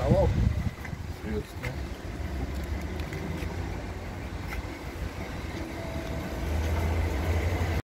Алло. Приветствую.